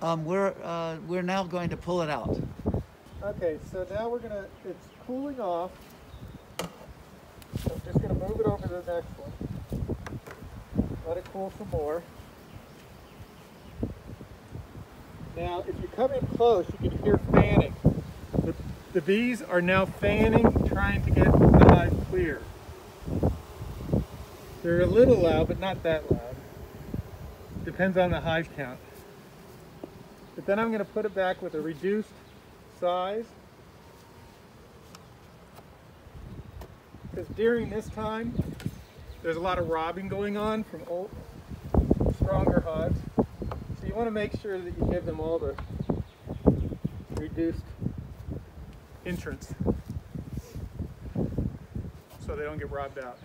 Um, we're, uh, we're now going to pull it out. Okay, so now we're gonna, it's cooling off. I'm just gonna move it over to the next one. Let it cool some more. Now, if you come in close, you can hear fanning. The, the bees are now fanning, trying to get the hive clear. They're a little loud, but not that loud. Depends on the hive count. But then I'm going to put it back with a reduced size. Because during this time, there's a lot of robbing going on from old, stronger hives. So you want to make sure that you give them all the reduced entrance so they don't get robbed out.